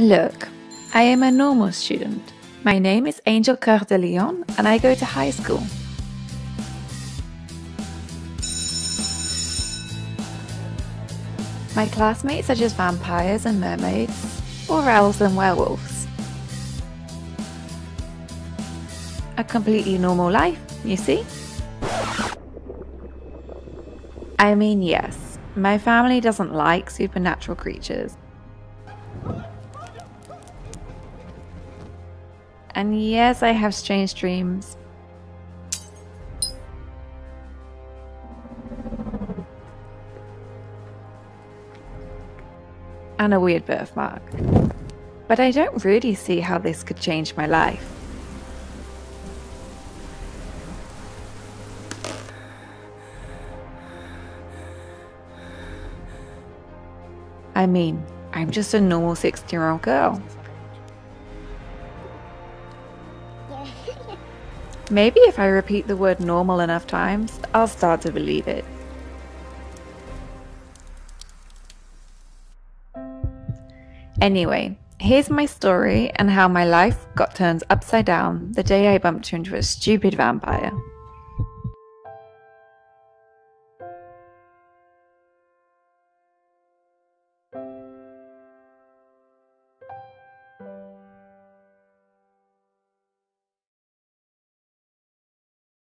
Look, I am a normal student. My name is Angel Coeur de Lion and I go to high school. My classmates are just vampires and mermaids, or elves and werewolves. A completely normal life, you see? I mean, yes, my family doesn't like supernatural creatures. And yes, I have strange dreams. And a weird birthmark. But I don't really see how this could change my life. I mean, I'm just a normal 16 year old girl. Maybe if I repeat the word normal enough times, I'll start to believe it. Anyway, here's my story and how my life got turned upside down the day I bumped into a stupid vampire.